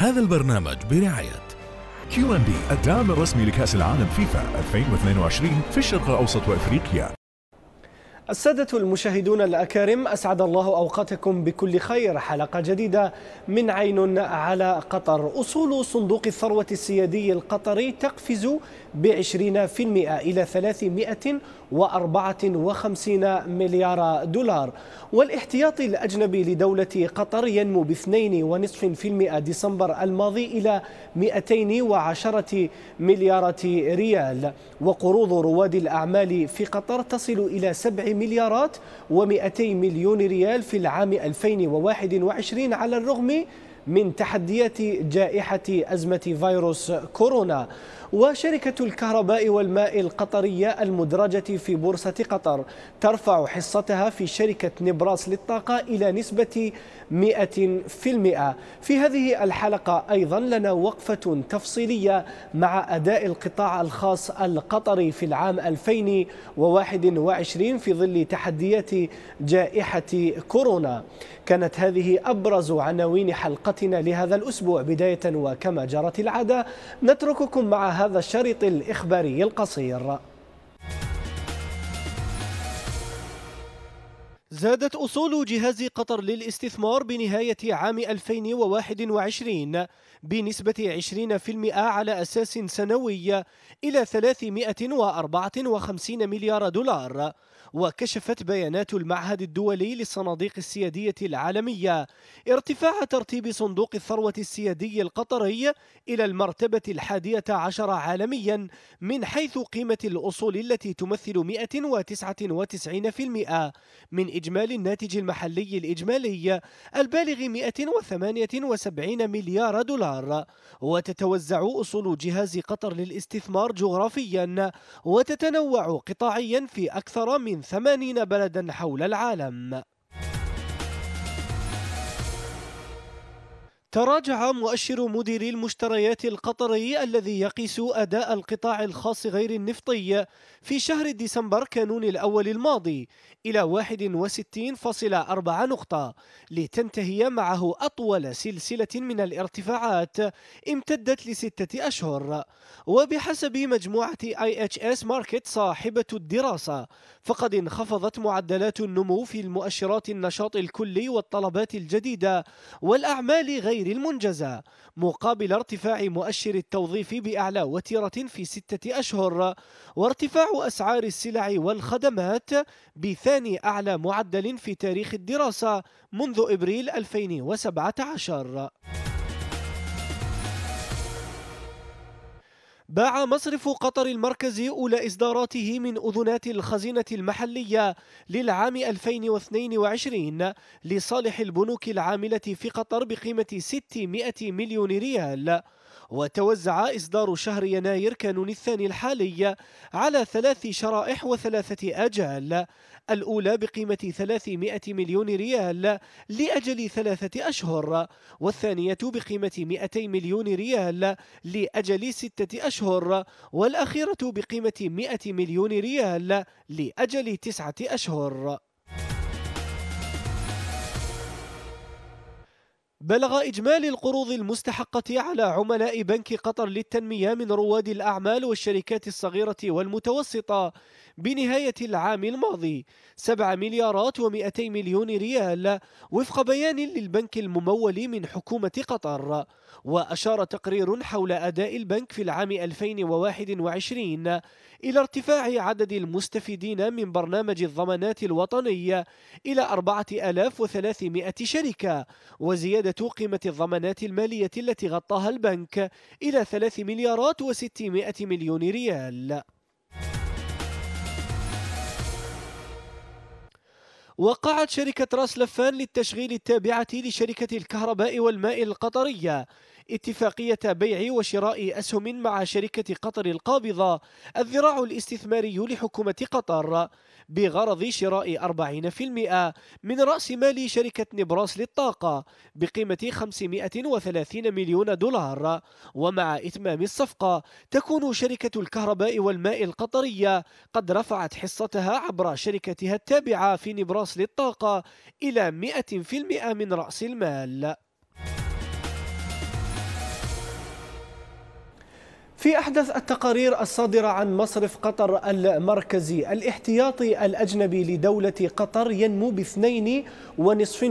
هذا البرنامج برعاية QNB الداعم الرسمي لكأس العالم فيفا 2022 في الشرق الأوسط وأفريقيا. السادة المشاهدون الأكارم أسعد الله أوقاتكم بكل خير. حلقة جديدة من عين على قطر. أصول صندوق الثروة السيادي القطري تقفز بعشرين في المئة إلى ثلاثمائة وأربعة وخمسين مليار دولار. والاحتياطي الأجنبي لدولة قطر ينمو في المئة ديسمبر الماضي إلى 210 مليارات ريال. وقروض رواد الأعمال في قطر تصل إلى 7 مليارات و200 مليون ريال في العام 2021 على الرغم من تحديات جائحة أزمة فيروس كورونا. وشركة الكهرباء والماء القطرية المدرجة في بورصة قطر ترفع حصتها في شركة نبراس للطاقة إلى نسبة 100% في هذه الحلقة أيضا لنا وقفة تفصيلية مع أداء القطاع الخاص القطري في العام 2021 في ظل تحديات جائحة كورونا. كانت هذه أبرز عناوين حلقتنا لهذا الأسبوع. بداية وكما جرت العادة نترككم مع هذا الشريط الإخباري القصير. زادت أصول جهاز قطر للاستثمار بنهاية عام 2021 بنسبة 20% على أساس سنوي إلى 354 مليار دولار. وكشفت بيانات المعهد الدولي للصناديق السيادية العالمية. ارتفاع ترتيب صندوق الثروة السيادي القطري إلى المرتبة الحادية عشر عالميا من حيث قيمة الأصول التي تمثل 199% من إجمالي الناتج المحلي الإجمالي البالغ 178 مليار دولار. وتتوزع أصول جهاز قطر للاستثمار جغرافيا وتتنوع قطاعيا في أكثر من ثمانين بلدا حول العالم. تراجع مؤشر مدير المشتريات القطري الذي يقيس أداء القطاع الخاص غير النفطي في شهر ديسمبر كانون الأول الماضي إلى 61.4 نقطة لتنتهي معه أطول سلسلة من الارتفاعات امتدت لستة أشهر. وبحسب مجموعة IHS ماركت صاحبة الدراسة فقد انخفضت معدلات النمو في المؤشرات النشاط الكلي والطلبات الجديدة والأعمال غير المنجزة مقابل ارتفاع مؤشر التوظيف بأعلى وتيرة في ستة أشهر وارتفاع أسعار السلع والخدمات بثاني أعلى معدل في تاريخ الدراسة منذ إبريل 2017 باع مصرف قطر المركزي أولى إصداراته من أذنات الخزينة المحلية للعام 2022 لصالح البنوك العاملة في قطر بقيمة 600 مليون ريال. وتوزع إصدار شهر يناير كانون الثاني الحالي على ثلاث شرائح وثلاثة أجال. الأولى بقيمة 300 مليون ريال لأجل ثلاثة أشهر والثانية بقيمة 200 مليون ريال لأجل ستة أشهر والأخيرة بقيمة 100 مليون ريال لأجل تسعة أشهر. بلغ إجمالي القروض المستحقة على عملاء بنك قطر للتنمية من رواد الأعمال والشركات الصغيرة والمتوسطة بنهاية العام الماضي. 7 مليارات و200 مليون ريال وفق بيان للبنك الممول من حكومة قطر. وأشار تقرير حول أداء البنك في العام 2021 إلى ارتفاع عدد المستفيدين من برنامج الضمانات الوطني إلى 4300 شركة وزيادة قيمة الضمانات المالية التي غطاها البنك إلى 3 مليارات و600 مليون ريال. وقعت شركة راس لفان للتشغيل التابعة لشركة الكهرباء والماء القطرية اتفاقية بيع وشراء أسهم مع شركة قطر القابضة. الذراع الاستثماري لحكومة قطر بغرض شراء 40% من رأس مال شركة نبراس للطاقة بقيمة 530 مليون دولار. ومع إتمام الصفقة تكون شركة الكهرباء والماء القطرية قد رفعت حصتها عبر شركتها التابعة في نبراس للطاقة إلى 100% من رأس المال. في أحدث التقارير الصادرة عن مصرف قطر المركزي الاحتياطي الأجنبي لدولة قطر ينمو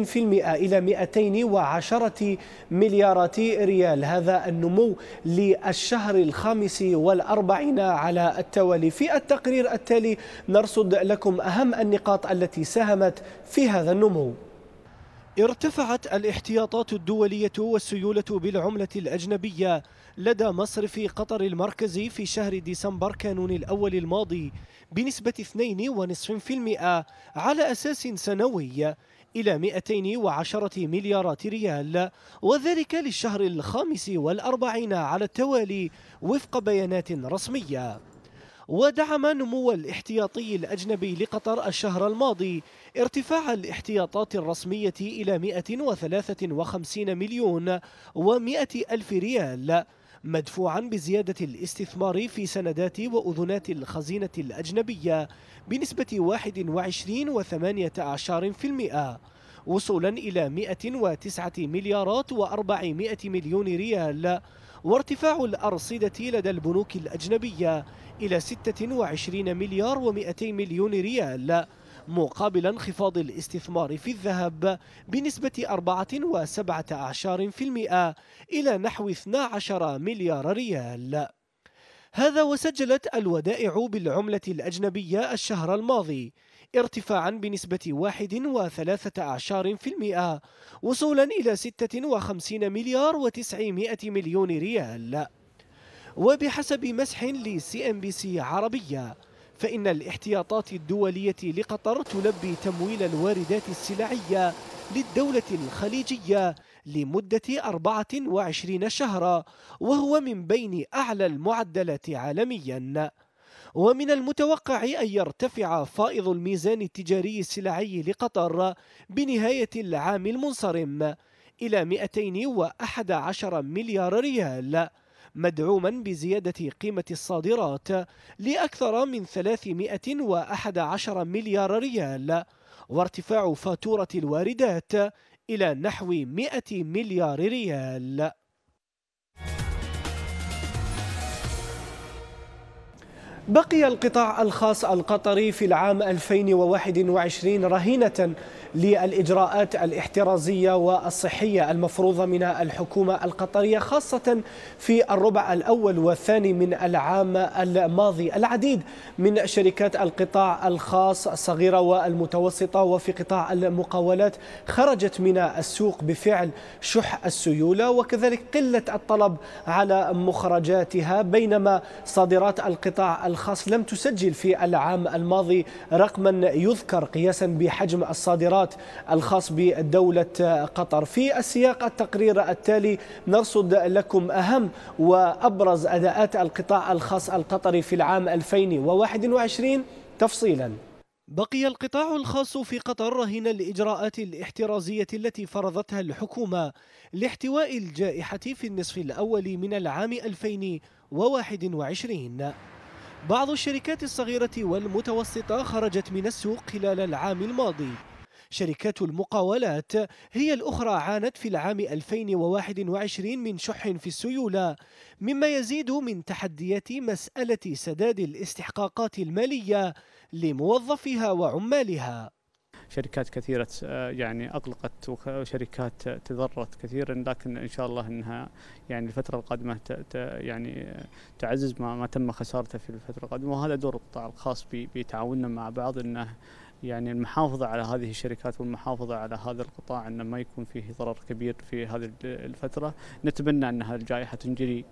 في المئة إلى 210 مليارات ريال. هذا النمو للشهر الخامس والأربعين على التوالي. في التقرير التالي نرصد لكم أهم النقاط التي ساهمت في هذا النمو. ارتفعت الاحتياطات الدولية والسيولة بالعملة الأجنبية لدى مصرف قطر المركزي في شهر ديسمبر كانون الأول الماضي بنسبة 2.5% على أساس سنوي إلى 210 مليارات ريال وذلك للشهر الخامس والأربعين على التوالي وفق بيانات رسمية. ودعم نمو الاحتياطي الأجنبي لقطر الشهر الماضي ارتفاع الاحتياطات الرسمية إلى 153 مليون و100 ألف ريال مدفوعا بزيادة الاستثمار في سندات وأذنات الخزينة الأجنبية بنسبة 21.18% وصولا إلى 109 مليارات و400 مليون ريال. وارتفاع الأرصدة لدى البنوك الأجنبية إلى 26 مليار و200 مليون ريال مقابل انخفاض الاستثمار في الذهب بنسبة 4.17% إلى نحو 12 مليار ريال. هذا وسجلت الودائع بالعملة الأجنبية الشهر الماضي. ارتفاعا بنسبة 1.13% وصولا إلى 56 مليار و900 مليون ريال. وبحسب مسح ل CNBC عربية فإن الاحتياطات الدولية لقطر تلبي تمويل الواردات السلعية للدولة الخليجية لمدة 24 شهرا وهو من بين أعلى المعدلات عالميا. ومن المتوقع أن يرتفع فائض الميزان التجاري السلعي لقطر بنهاية العام المنصرم إلى 211 مليار ريال مدعوما بزيادة قيمة الصادرات لأكثر من 311 مليار ريال وارتفاع فاتورة الواردات إلى نحو 100 مليار ريال. بقي القطاع الخاص القطري في العام 2021 رهينة للإجراءات الاحترازية والصحية المفروضة من الحكومة القطرية خاصة في الربع الأول والثاني من العام الماضي. العديد من شركات القطاع الخاص الصغيرة والمتوسطة وفي قطاع المقاولات خرجت من السوق بفعل شح السيولة وكذلك قلة الطلب على مخرجاتها. بينما صادرات القطاع الخاص لم تسجل في العام الماضي رقما يذكر قياسا بحجم الصادرات الإمارات الخاص بدولة قطر. في السياق التقرير التالي نرصد لكم أهم وأبرز أداءات القطاع الخاص القطري في العام 2021 تفصيلاً. بقي القطاع الخاص في قطر رهن الإجراءات الاحترازية التي فرضتها الحكومة لاحتواء الجائحة في النصف الأول من العام 2021 بعض الشركات الصغيرة والمتوسطة خرجت من السوق خلال العام الماضي شركات المقاولات هي الأخرى عانت في العام 2021 من شح في السيولة مما يزيد من تحديات مسألة سداد الاستحقاقات المالية لموظفيها وعمالها. شركات كثيرة يعني أغلقت وشركات تضررت كثيرا لكن إن شاء الله أنها يعني الفترة القادمة يعني تعزز ما, ما تم خسارته في الفترة القادمة وهذا دور القطاع الخاص بتعاوننا مع بعض أنه يعني المحافظة على هذه الشركات والمحافظة على هذا القطاع أن ما يكون فيه ضرر كبير في هذه الفترة. نتمنى أن هذه الجائحة تنجري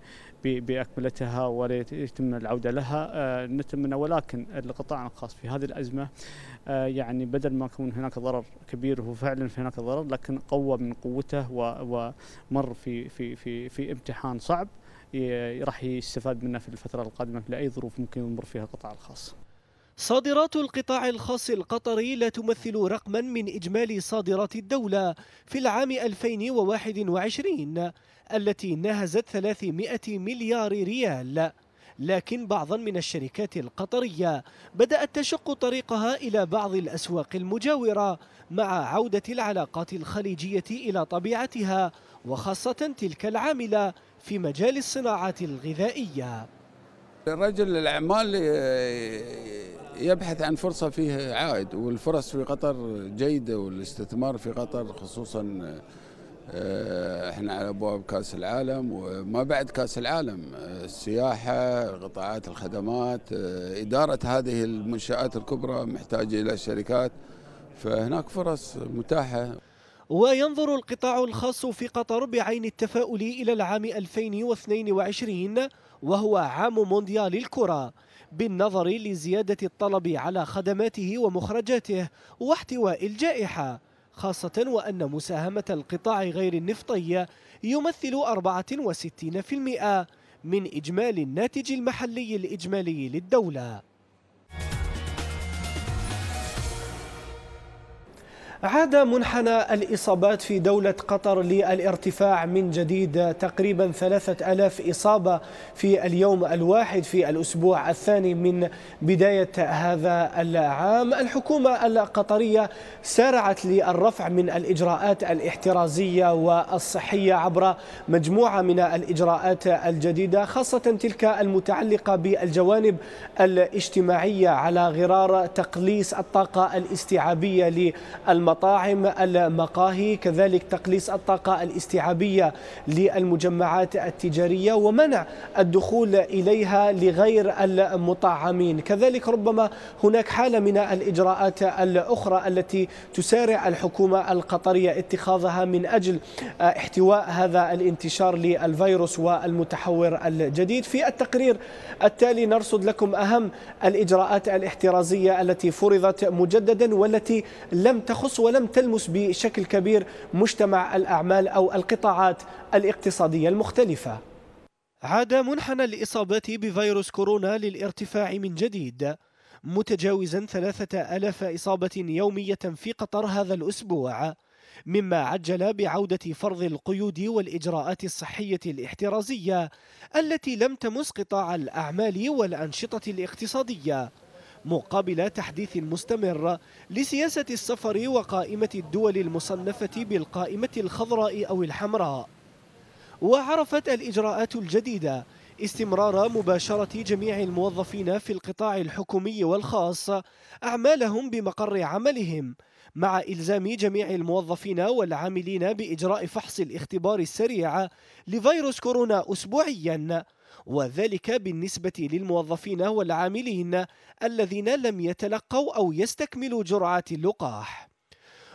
بأكملتها ويتم العودة لها. آه، نتمنى ولكن القطاع الخاص في هذه الأزمة آه، يعني بدل ما يكون هناك ضرر كبير هو فعلا في هناك ضرر لكن قوى من قوته ومر في في في في امتحان صعب راح يستفاد منه في الفترة القادمة لأي ظروف ممكن يمر فيها القطاع الخاص. صادرات القطاع الخاص القطري لا تمثل رقما من إجمالي صادرات الدولة في العام 2021 التي نهزت 300 مليار ريال. لكن بعضا من الشركات القطرية بدأت تشق طريقها إلى بعض الأسواق المجاورة مع عودة العلاقات الخليجية إلى طبيعتها وخاصة تلك العاملة في مجال الصناعات الغذائية. رجل الأعمال يبحث عن فرصة فيه عائد والفرص في قطر جيدة والاستثمار في قطر خصوصا آه، إحنا على أبواب كأس العالم وما بعد كأس العالم آه، السياحة قطاعات الخدمات آه، إدارة هذه المنشآت الكبرى محتاجة إلى شركات فهناك فرص متاحة. وينظر القطاع الخاص في قطر بعين التفاؤل إلى العام 2022 وهو عام مونديال الكرة بالنظر لزيادة الطلب على خدماته ومخرجاته واحتواء الجائحة خاصة وأن مساهمة القطاع غير النفطي يمثل 64% من إجمالي الناتج المحلي الإجمالي للدولة. عاد منحنى الإصابات في دولة قطر للارتفاع من جديد تقريبا ثلاثة ألاف إصابة في اليوم الواحد في الأسبوع الثاني من بداية هذا العام. الحكومة القطرية سارعت للرفع من الإجراءات الاحترازية والصحية عبر مجموعة من الإجراءات الجديدة خاصة تلك المتعلقة بالجوانب الاجتماعية على غرار تقليص الطاقة الاستيعابية للمطار المطاعم المقاهي كذلك تقليص الطاقة الاستيعابية للمجمعات التجارية ومنع الدخول إليها لغير المطعمين. كذلك ربما هناك حالة من الإجراءات الأخرى التي تسارع الحكومة القطرية اتخاذها من أجل احتواء هذا الانتشار للفيروس والمتحور الجديد. في التقرير التالي نرصد لكم أهم الإجراءات الاحترازية التي فرضت مجددا والتي لم تخص ولم تلمس بشكل كبير مجتمع الأعمال أو القطاعات الاقتصادية المختلفة. عاد منحنى الإصابات بفيروس كورونا للارتفاع من جديد متجاوزا ثلاثة ألاف إصابة يومية في قطر هذا الأسبوع مما عجل بعودة فرض القيود والإجراءات الصحية الاحترازية التي لم تمس قطاع الأعمال والأنشطة الاقتصادية. مقابل تحديث مستمر لسياسة السفر وقائمة الدول المصنفة بالقائمة الخضراء أو الحمراء. وعرفت الإجراءات الجديدة استمرار مباشرة جميع الموظفين في القطاع الحكومي والخاص أعمالهم بمقر عملهم مع إلزام جميع الموظفين والعاملين بإجراء فحص الاختبار السريع لفيروس كورونا أسبوعياً. وذلك بالنسبة للموظفين والعاملين الذين لم يتلقوا أو يستكملوا جرعات اللقاح.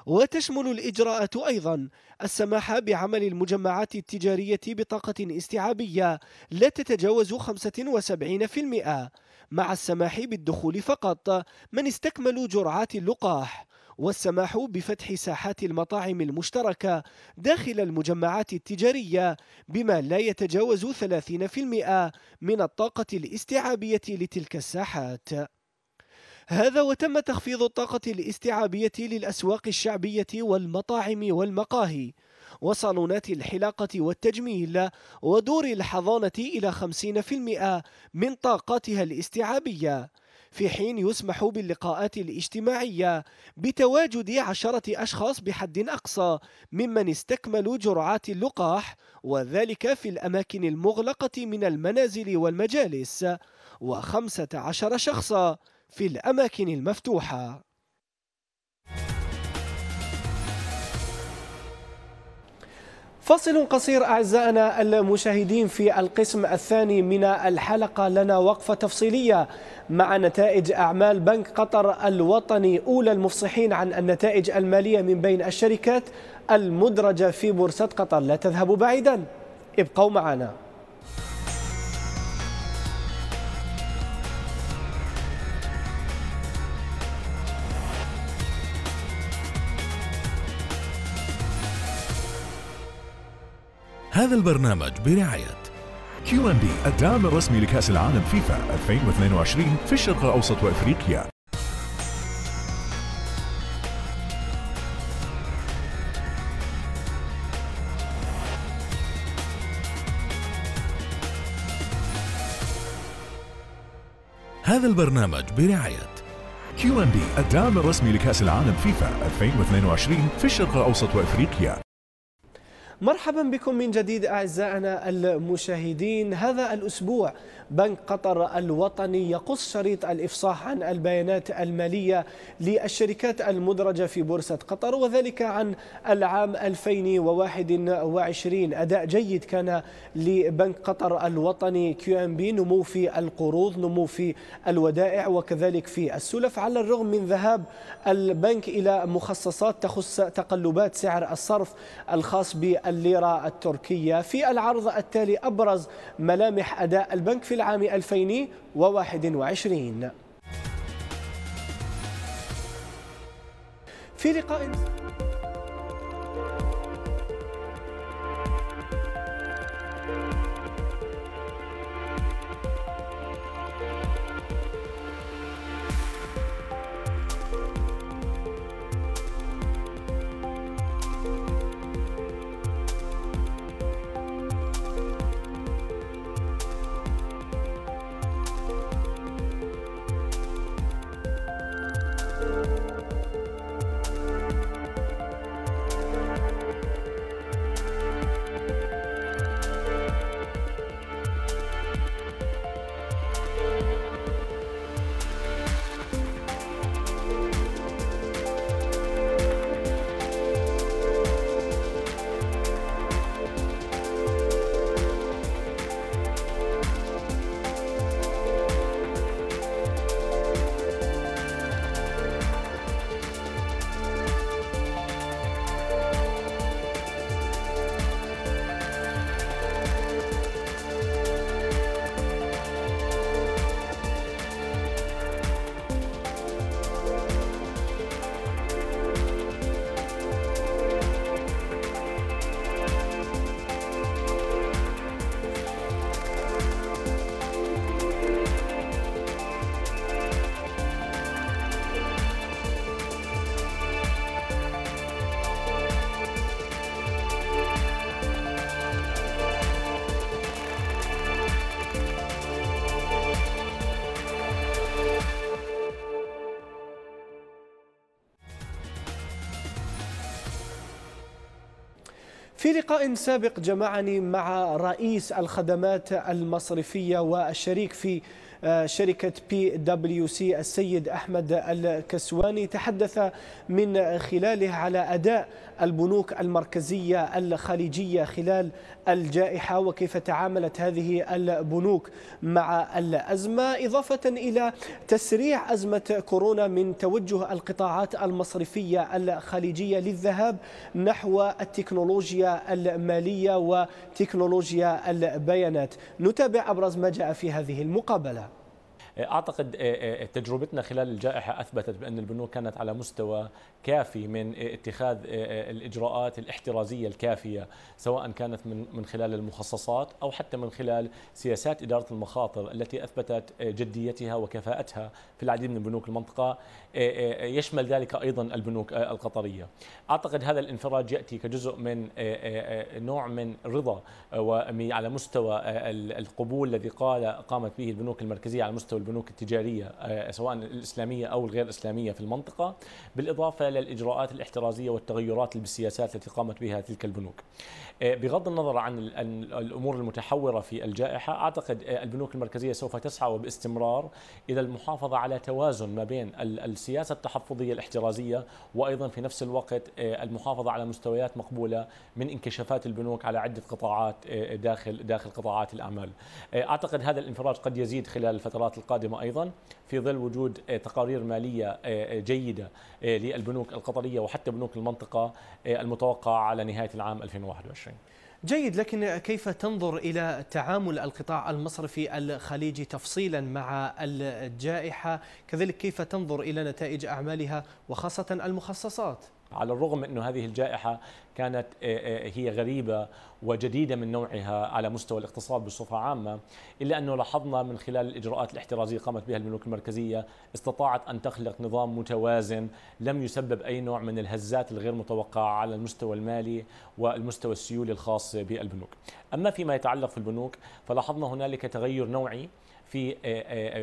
وتشمل الإجراءات أيضا السماح بعمل المجمعات التجارية بطاقة استيعابية لا تتجاوز 75% مع السماح بالدخول فقط من استكملوا جرعات اللقاح. والسماح بفتح ساحات المطاعم المشتركة داخل المجمعات التجارية بما لا يتجاوز 30% من الطاقة الاستيعابية لتلك الساحات. هذا وتم تخفيض الطاقة الاستيعابية للأسواق الشعبية والمطاعم والمقاهي وصالونات الحلاقة والتجميل ودور الحضانة إلى 50% من طاقاتها الاستيعابية. في حين يسمح باللقاءات الاجتماعية بتواجد عشرة أشخاص بحد أقصى ممن استكملوا جرعات اللقاح وذلك في الأماكن المغلقة من المنازل والمجالس وخمسة عشر شخصا في الأماكن المفتوحة. فاصل قصير أعزائنا المشاهدين في القسم الثاني من الحلقة لنا وقفة تفصيلية مع نتائج أعمال بنك قطر الوطني أولى المفصحين عن النتائج المالية من بين الشركات المدرجة في بورصة قطر. لا تذهبوا بعيدا ابقوا معنا. هذا البرنامج برعاية QNB الداعم الرسمي لكأس العالم فيفا 2022 في الشرق الأوسط وأفريقيا. هذا البرنامج برعاية QNB الداعم الرسمي لكأس العالم فيفا 2022 في الشرق الأوسط وأفريقيا. مرحبا بكم من جديد أعزائنا المشاهدين. هذا الأسبوع بنك قطر الوطني يقص شريط الإفصاح عن البيانات المالية للشركات المدرجة في بورصة قطر وذلك عن العام 2021 أداء جيد كان لبنك قطر الوطني QNB نمو في القروض نمو في الودائع وكذلك في السلف. على الرغم من ذهاب البنك إلى مخصصات تخص تقلبات سعر الصرف الخاص بالليرة التركية. في العرض التالي أبرز ملامح أداء البنك في العام 2021 في لقاء في لقاء سابق جمعني مع رئيس الخدمات المصرفية والشريك في شركة بي دبليو سي السيد أحمد الكسواني تحدث من خلاله على أداء البنوك المركزية الخليجية خلال الجائحة وكيف تعاملت هذه البنوك مع الأزمة. إضافة إلى تسريع أزمة كورونا من توجه القطاعات المصرفية الخليجية للذهاب نحو التكنولوجيا المالية وتكنولوجيا البيانات. نتابع أبرز ما جاء في هذه المقابلة. أعتقد تجربتنا خلال الجائحة أثبتت بأن البنوك كانت على مستوى كافي من اتخاذ الإجراءات الاحترازية الكافية سواء كانت من من خلال المخصصات أو حتى من خلال سياسات إدارة المخاطر التي أثبتت جديتها وكفاءتها في العديد من بنوك المنطقة يشمل ذلك أيضا البنوك القطرية. أعتقد هذا الانفراج يأتي كجزء من نوع من رضا على مستوى القبول الذي قال قامت به البنوك المركزية على مستوى البنوك التجارية سواء الإسلامية أو الغير إسلامية في المنطقة بالإضافة للاجراءات الاحترازية والتغيرات بالسياسات التي قامت بها تلك البنوك. بغض النظر عن الأمور المتحورة في الجائحة أعتقد البنوك المركزية سوف تسعى وباستمرار إلى المحافظة على توازن ما بين السياسة التحفظية الاحترازية وأيضا في نفس الوقت المحافظة على مستويات مقبولة من انكشافات البنوك على عدة قطاعات داخل داخل قطاعات الأعمال. أعتقد هذا الانفراج قد يزيد خلال الفترات القادمة أيضا في ظل وجود تقارير مالية جيدة للبنوك القطرية وحتى بنوك المنطقة المتوقعة على نهاية العام 2021. جيد لكن كيف تنظر إلى تعامل القطاع المصرفي الخليجي تفصيلا مع الجائحة كذلك كيف تنظر إلى نتائج أعمالها وخاصة المخصصات على الرغم من أن هذه الجائحة كانت هي غريبة وجديدة من نوعها على مستوى الاقتصاد بصفة عامة إلا أنه لاحظنا من خلال الإجراءات الاحترازية قامت بها البنوك المركزية استطاعت أن تخلق نظام متوازن لم يسبب أي نوع من الهزات الغير متوقعة على المستوى المالي والمستوى السيولي الخاص بالبنوك. أما فيما يتعلق في البنوك فلاحظنا هنالك تغير نوعي في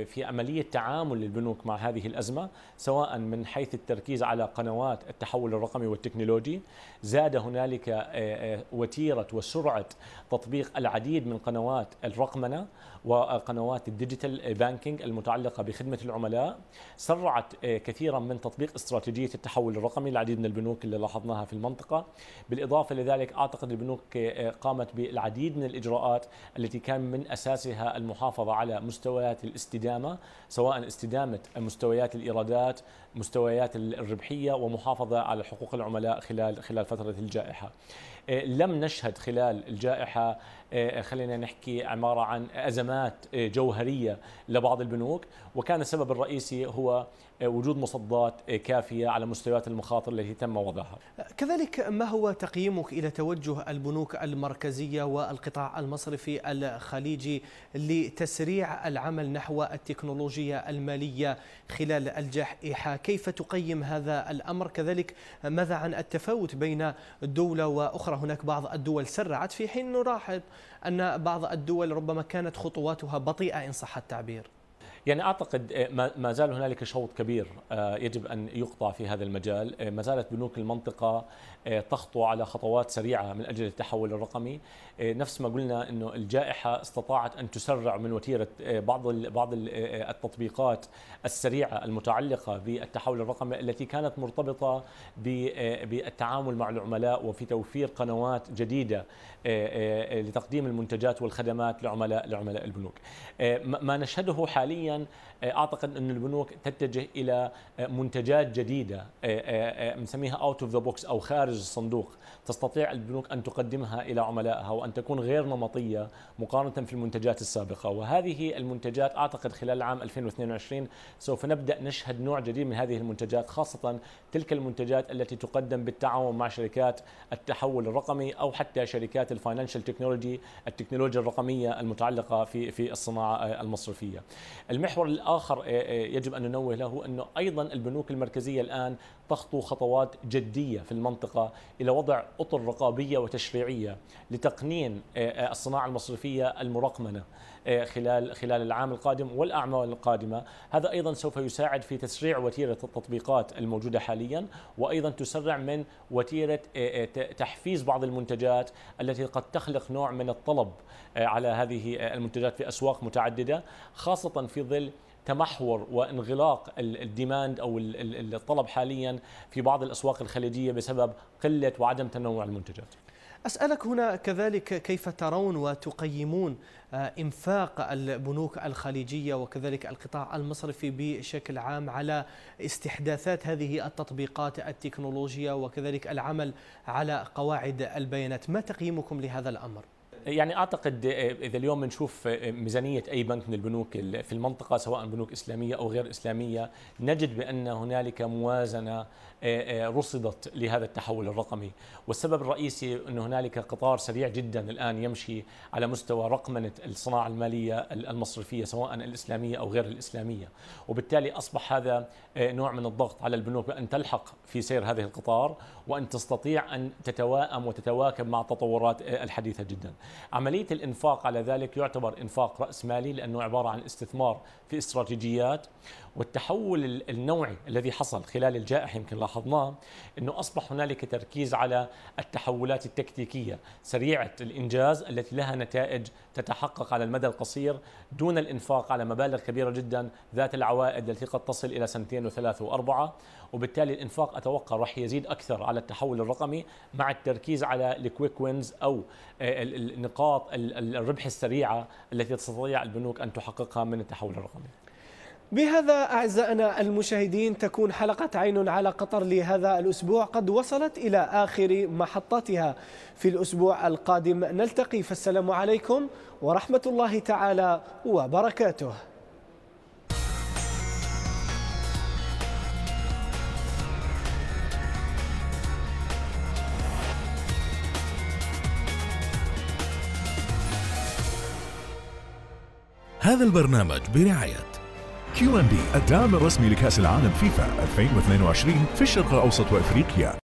في عملية تعامل البنوك مع هذه الأزمة سواء من حيث التركيز على قنوات التحول الرقمي والتكنولوجي. زاد هنالك آه، آه، وتيرة وسرعة تطبيق العديد من قنوات الرقمنة وقنوات ال digital banking المتعلقة بخدمة العملاء. سرعت كثيرا من تطبيق استراتيجية التحول الرقمي العديد من البنوك اللي لاحظناها في المنطقة. بالإضافة لذلك أعتقد البنوك قامت بالعديد من الإجراءات التي كان من أساسها المحافظة على مستويات الاستدامة سواء استدامة مستويات الإيرادات مستويات الربحية ومحافظة على حقوق العملاء خلال خلال فترة الجائحة. آه، لم نشهد خلال الجائحة خلينا نحكي عباره عن أزمات آه، جوهرية لبعض البنوك وكان السبب الرئيسي هو وجود مصدات كافية على مستويات المخاطر التي تم وضعها. كذلك ما هو تقييمك إلى توجه البنوك المركزية والقطاع المصرفي الخليجي لتسريع العمل نحو التكنولوجيا المالية خلال الجائحة؟ كيف تقيم هذا الأمر؟ كذلك ماذا عن التفاوت بين الدولة وأخرى؟ هناك بعض الدول سرعت في حين نلاحظ أن بعض الدول ربما كانت خطواتها بطيئة إن صح التعبير. يعني أعتقد آه، ما زال هنالك شوط كبير آه، يجب أن يقطع في هذا المجال، آه، ما زالت بنوك المنطقة تخطو على خطوات سريعة من أجل التحول الرقمي، نفس ما قلنا إنه الجائحة استطاعت أن تسرع من وتيرة بعض بعض التطبيقات السريعة المتعلقة بالتحول الرقمي التي كانت مرتبطة بالتعامل مع العملاء وفي توفير قنوات جديدة لتقديم المنتجات والخدمات لعملاء لعملاء البنوك. ما نشهده حاليا آه، أعتقد أن البنوك تتجه إلى آه، منتجات جديدة بنسميها out of the box أو خارج الصندوق تستطيع البنوك أن تقدمها إلى عملائها وأن تكون غير نمطية مقارنة في المنتجات السابقة وهذه المنتجات أعتقد خلال عام 2022 سوف نبدأ نشهد نوع جديد من هذه المنتجات خاصة تلك المنتجات التي تقدم بالتعاون مع شركات التحول الرقمي أو حتى شركات ال financial technology التكنولوجيا الرقمية المتعلقة في في الصناعة المصرفية. المحور الآخر آه، آه، يجب أن ننوه له أنه أيضا البنوك المركزية الآن تخطو خطوات جدية في المنطقة إلى وضع أطر رقابية وتشريعية لتقنين آه، الصناعة المصرفية المرقمنة خلال خلال العام القادم والأعمال القادمة، هذا أيضا سوف يساعد في تسريع وتيرة التطبيقات الموجودة حاليا وأيضا تسرع من وتيرة تحفيز بعض المنتجات التي قد تخلق نوع من الطلب على هذه المنتجات في أسواق متعددة خاصة في ظل تمحور وانغلاق الديماند أو الطلب حاليا في بعض الأسواق الخليجية بسبب قلة وعدم تنوع المنتجات. أسألك هنا كذلك كيف ترون وتقيمون آه، إنفاق البنوك الخليجية وكذلك القطاع المصرفي بشكل عام على استحداثات هذه التطبيقات التكنولوجيا وكذلك العمل على قواعد البيانات ما تقييمكم لهذا الأمر؟ يعني أعتقد إذا اليوم بنشوف ميزانية أي بنك من البنوك في المنطقة سواء بنوك إسلامية أو غير إسلامية نجد بأن هنالك موازنة آه، آه، رصدت لهذا التحول الرقمي. والسبب الرئيسي أن هنالك قطار سريع جدا الآن يمشي على مستوى رقمنة الصناعة المالية المصرفية سواء الإسلامية أو غير الإسلامية. وبالتالي أصبح هذا آه، نوع من الضغط على البنوك بأن تلحق في سير هذه القطار. وأن تستطيع أن تتواءم وتتواكب مع التطورات الحديثة جدا. عملية الإنفاق على ذلك يعتبر إنفاق رأس مالي لأنه عبارة عن استثمار في استراتيجيات والتحول النوعي الذي حصل خلال الجائحة يمكن لاحظناه أنه أصبح هنالك تركيز على التحولات التكتيكية سريعة الإنجاز التي لها نتائج تتحقق على المدى القصير دون الإنفاق على مبالغ كبيرة جدا ذات العوائد التي قد تصل إلى سنتين وثلاث وأربعة. وبالتالي الإنفاق أتوقع راح يزيد أكثر على التحول الرقمي مع التركيز على الكويك وينز أو النقاط الربح السريعة التي تستطيع البنوك أن تحققها من التحول الرقمي. بهذا أعزائنا المشاهدين تكون حلقة عين على قطر لهذا الأسبوع. قد وصلت إلى آخر محطاتها في الأسبوع القادم. نلتقي فالسلام عليكم ورحمة الله تعالى وبركاته. هذا البرنامج برعاية QNB الداعم الرسمي لكأس العالم فيفا 2022 في الشرق الأوسط وأفريقيا.